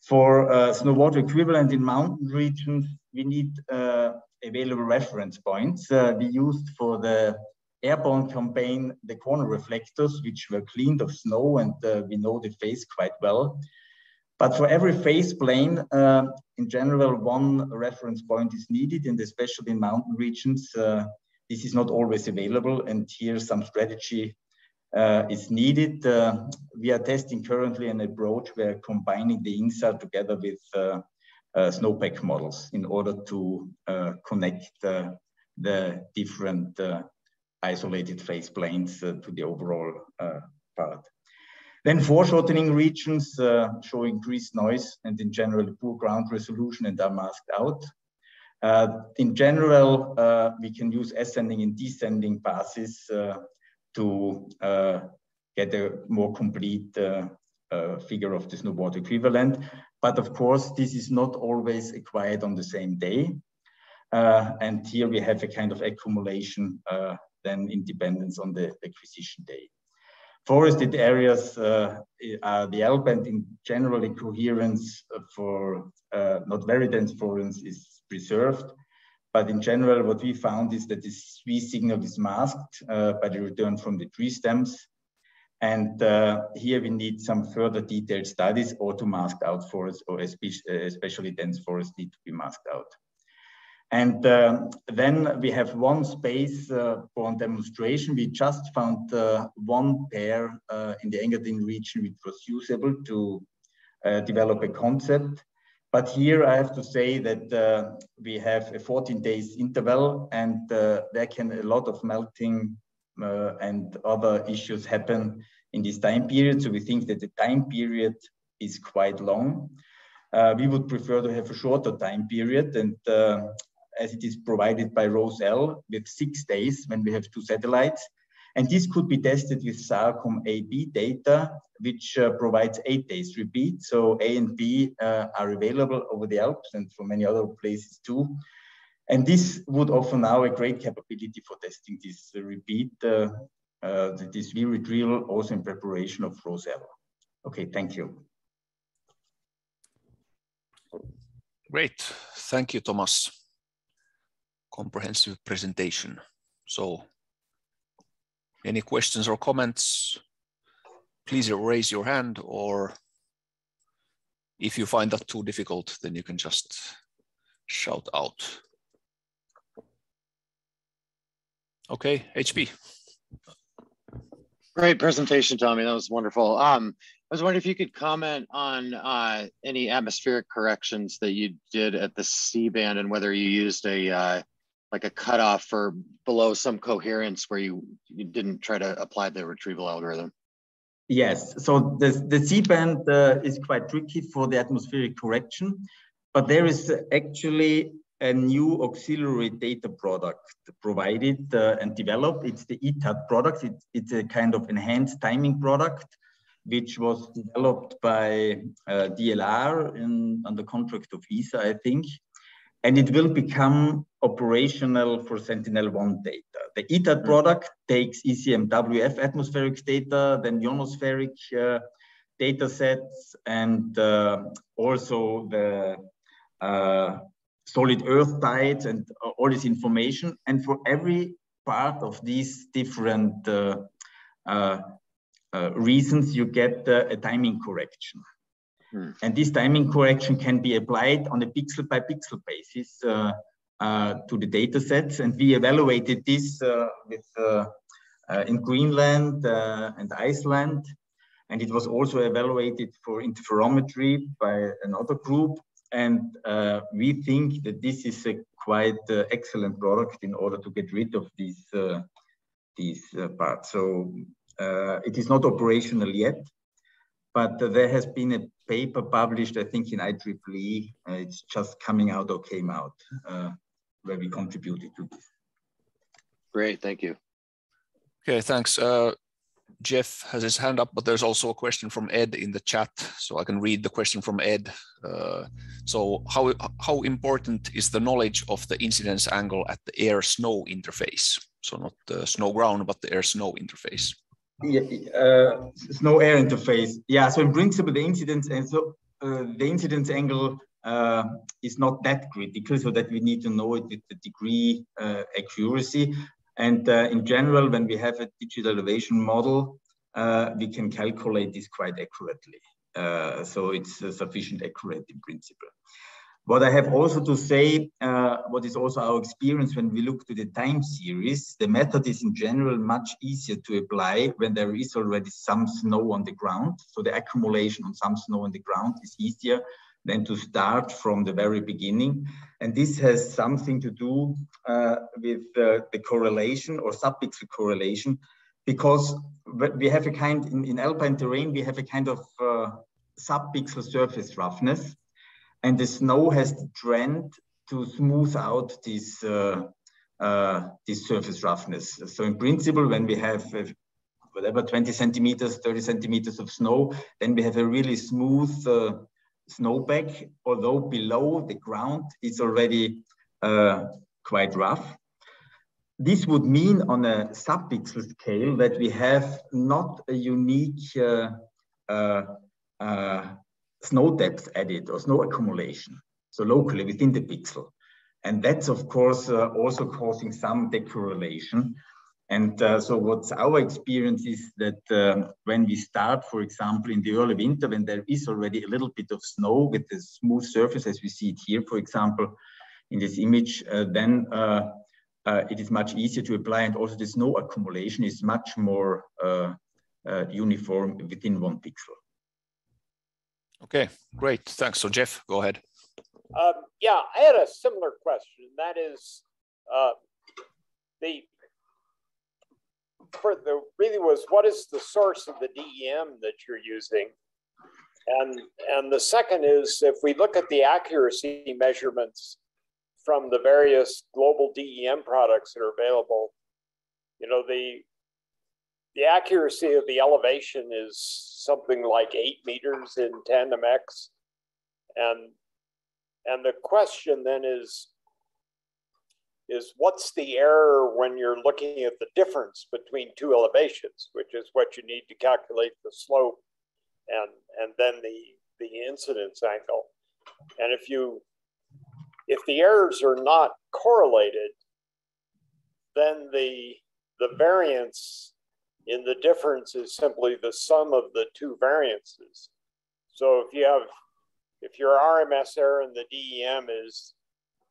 For uh, snow water equivalent in mountain regions, we need uh, available reference points. Uh, we used for the airborne campaign the corner reflectors, which were cleaned of snow and uh, we know the phase quite well. But for every phase plane, uh, in general, one reference point is needed, and especially in mountain regions, uh, this is not always available. And here some strategy uh, is needed. Uh, we are testing currently an approach where combining the INSAR together with uh, uh, snowpack models in order to connect the different isolated phase planes to the overall part. Then foreshortening regions uh, show increased noise and in general poor ground resolution and are masked out. Uh, in general, uh, we can use ascending and descending passes uh, to uh, get a more complete uh, figure of the snow water equivalent. But of course, this is not always acquired on the same day. and here we have a kind of accumulation then in dependence on the acquisition day. Forested areas uh, the L-band in generally coherence for uh, not very dense forests is preserved, but in general, what we found is that this V signal is masked uh, by the return from the tree stems. And uh, here we need some further detailed studies or to mask out forests or especially dense forests need to be masked out. And uh, then we have one space uh, for demonstration. We just found uh, one pair uh, in the Engadin region which was usable to uh, develop a concept. But here I have to say that uh, we have a 14 days interval and there can a lot of melting and other issues happen in this time period. So we think that the time period is quite long. Uh, we would prefer to have a shorter time period and uh, as it is provided by ROSE-L with six days when we have two satellites. And this could be tested with SAOCOM AB data, which uh, provides eight days repeat. So A and B uh, are available over the Alps and from many other places too. And this would offer now a great capability for testing this uh, repeat, uh, this V retrieval also in preparation of ROSE-L. Okay, thank you. Great, thank you, Thomas comprehensive presentation. So any questions or comments, please raise your hand or if you find that too difficult, then you can just shout out. Okay, HP. Great presentation, Tommy. That was wonderful. Um, I was wondering if you could comment on uh, any atmospheric corrections that you did at the C band and whether you used a uh, like a cutoff for below some coherence where you, you didn't try to apply the retrieval algorithm? Yes, so the, the C-band uh, is quite tricky for the atmospheric correction, but there is actually a new auxiliary data product provided uh, and developed. It's the ETAD product. It's, it's a kind of enhanced timing product, which was developed by uh, DLR in, the contract of ESA, I think and it will become operational for Sentinel-1 data. The ETAD hmm. product takes ECMWF atmospheric data, then ionospheric uh, data sets, and uh, also the uh, solid earth tides and all this information. And for every part of these different uh, uh, uh, reasons, you get a timing correction. Hmm. And this timing correction can be applied on a pixel by pixel basis uh, uh, to the data sets. And we evaluated this uh, with, uh, uh, in Greenland uh, and Iceland. And it was also evaluated for interferometry by another group. And we think that this is a quite excellent product in order to get rid of these, these parts. So it is not operational yet, but there has been a paper published, I think in IEEE, uh, it's just coming out or came out, uh, where we contributed to this. Great, thank you. Okay, thanks. Uh, Jeff has his hand up, but there's also a question from Ed in the chat, so I can read the question from Ed. Uh, so how, how important is the knowledge of the incidence angle at the air-snow interface? So not the snow ground, but the air-snow interface yeah, uh, snow air interface. Yeah, so in principle, the incidence and so uh, the incidence angle uh, is not that critical, so that we need to know it with the degree uh, accuracy. And uh, in general, when we have a digital elevation model, uh, we can calculate this quite accurately. so it's sufficient accurate in principle. What I have also to say, uh, what is also our experience when we look to the time series, the method is in general much easier to apply when there is already some snow on the ground. So the accumulation on some snow on the ground is easier than to start from the very beginning. And this has something to do uh, with uh, the correlation or subpixel correlation, because we have a kind, in, in alpine terrain, we have a kind of uh, subpixel surface roughness and the snow has the trend to smooth out this uh, uh, this surface roughness. So in principle, when we have uh, whatever 20 centimeters, 30 centimeters of snow, then we have a really smooth uh, snowpack, although below the ground it's already uh, quite rough. This would mean on a subpixel scale that we have not a unique uh, snow depth added or snow accumulation, so locally within the pixel. And that's, of course, uh, also causing some decorrelation. And uh, so what's our experience is that uh, when we start, for example, in the early winter, when there is already a little bit of snow with a smooth surface, as we see it here, for example, in this image, uh, then uh, uh, it is much easier to apply. And also the snow accumulation is much more uh, uniform within one pixel. Okay, great. Thanks. So Jeff, go ahead. Um, yeah, I had a similar question. That is, uh, the for the really was what is the source of the DEM that you're using, and and the second is if we look at the accuracy measurements from the various global DEM products that are available, you know the the accuracy of the elevation is something like eight meters in TanDEM-X, and and the question then is, is what's the error when you're looking at the difference between two elevations, which is what you need to calculate the slope and, and then the, the incidence angle. And if you, if the errors are not correlated, then the, the variance in the difference is simply the sum of the two variances. So if you have if your RMS error in the DEM is,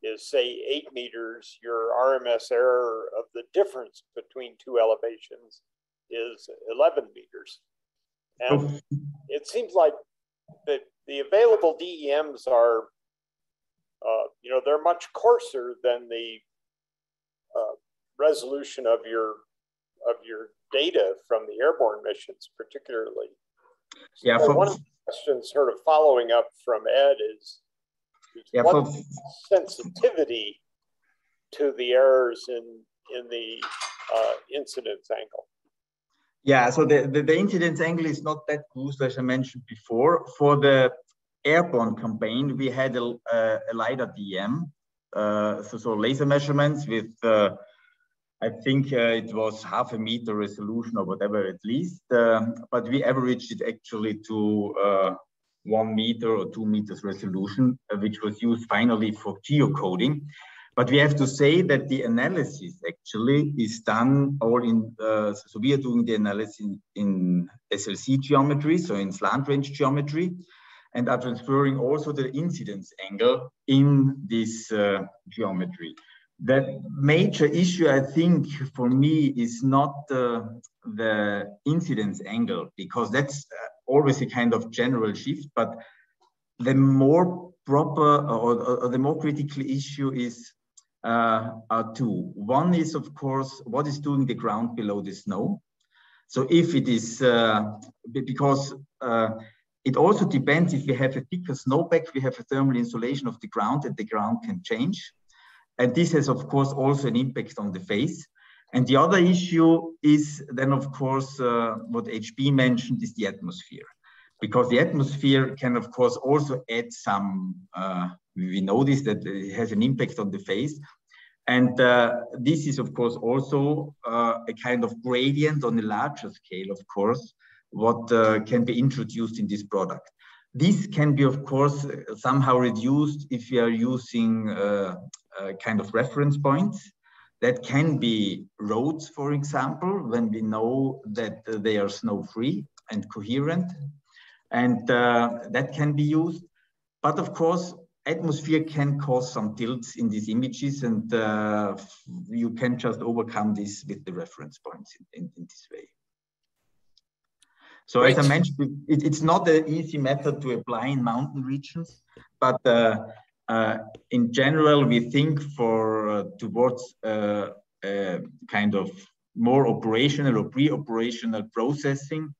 is say eight meters, your RMS error of the difference between two elevations is 11 meters. And it seems like the, the available DEMs are, uh, you know, they're much coarser than the uh, resolution of your of your data from the airborne missions, particularly. So yeah, for, one of the questions, sort of following up from Ed is, is yeah, what for, sensitivity to the errors in, in the uh, incidence angle? Yeah, so the, the, the, incidence angle is not that good, as I mentioned before. For the airborne campaign, we had a, a, a LiDAR DEM, uh, so, so laser measurements with uh, I think uh, it was half a meter resolution or whatever at least, um, but we averaged it actually to uh, one meter or two meters resolution, uh, which was used finally for geocoding. But we have to say that the analysis actually is done all in, uh, so we are doing the analysis in, in SLC geometry, so in slant range geometry, and are transferring also the incidence angle in this uh, geometry the major issue, I think, for me is not uh, the incidence angle, because that's uh, always a kind of general shift, but the more proper or, or the more critical issue is uh, are two. One is, of course, what is doing the ground below the snow. So if it is, uh, because uh, it also depends if we have a thicker snowpack, we have a thermal insulation of the ground and the ground can change. And this has, of course, also an impact on the phase. And the other issue is then, of course, uh, what HP mentioned is the atmosphere. Because the atmosphere can, of course, also add some, uh, we this, that it has an impact on the phase. And uh, this is, of course, also uh, a kind of gradient on a larger scale, of course, what uh, can be introduced in this product. This can be, of course, somehow reduced if you are using uh, uh, kind of reference points. That can be roads, for example, when we know that uh, they are snow-free and coherent. And uh, that can be used. But of course, atmosphere can cause some tilts in these images and uh, you can just overcome this with the reference points in, in, in this way. So Great. as I mentioned, it, it's not an easy method to apply in mountain regions, but uh, uh, in general, we think for uh, towards uh, kind of more operational or pre-operational processing,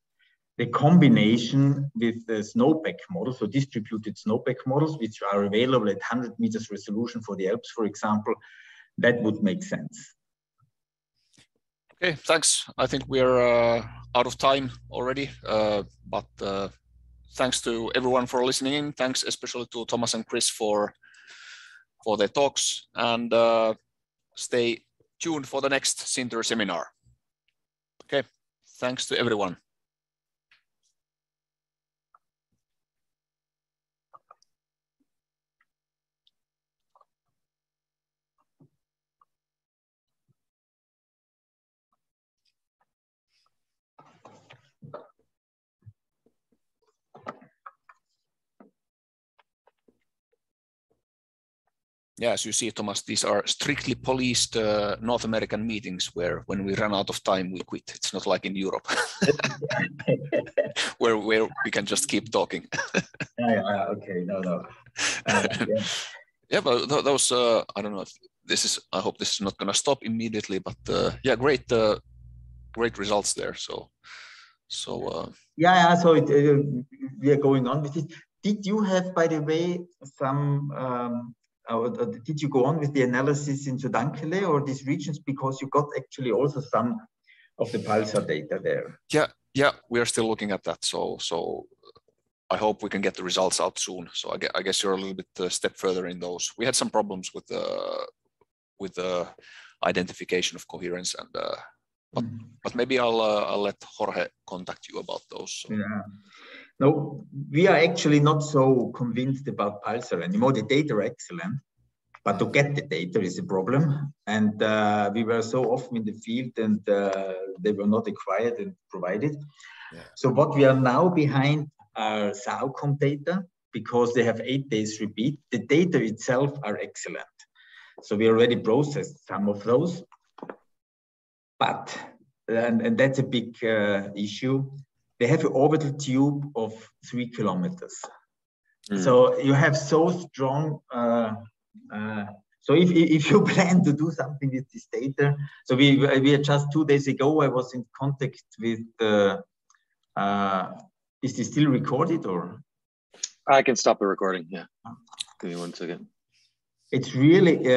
the combination with the snowpack models, so distributed snowpack models, which are available at 100 meters resolution for the Alps, for example, that would make sense. Okay, thanks. I think we're uh, out of time already, uh, but uh, thanks to everyone for listening in. Thanks especially to Thomas and Chris for for their talks and uh, stay tuned for the next Sinter seminar. Okay, thanks to everyone. Yeah, as you see, Thomas, these are strictly policed uh, North American meetings where when we run out of time, we quit. It's not like in Europe [laughs] where, where we can just keep talking. [laughs] yeah, yeah, okay, no, no. Uh, yeah. yeah, but th those, uh, I don't know if this is, I hope this is not going to stop immediately, but uh, yeah, great, uh, great results there. So, so. Uh, yeah, yeah, so it, uh, we are going on with it. Did you have, by the way, some um, uh, did you go on with the analysis in Sodankylä or these regions because you got actually also some of the PALSAR data there? Yeah, yeah, we are still looking at that. So, so I hope we can get the results out soon. So I guess, I guess you're a little bit a uh, step further in those. We had some problems with the uh, with the identification of coherence and. Uh, but, mm. but maybe I'll uh, I'll let Jorge contact you about those. So. Yeah. No, we are actually not so convinced about PALSAR anymore. The data are excellent, but to get the data is a problem. And uh, we were so often in the field and uh, they were not acquired and provided. Yeah. So what we are now behind are SAOCOM data because they have eight days repeat. The data itself are excellent. So we already processed some of those. But, and, and that's a big uh, issue, they have an orbital tube of three kilometers. Mm. So you have so strong. Uh, uh, so if, if you [laughs] plan to do something with this data, so we we are just two days ago. I was in contact with. Uh, uh, is this still recorded or? I can stop the recording. Yeah. Give me one second. It's really. Uh,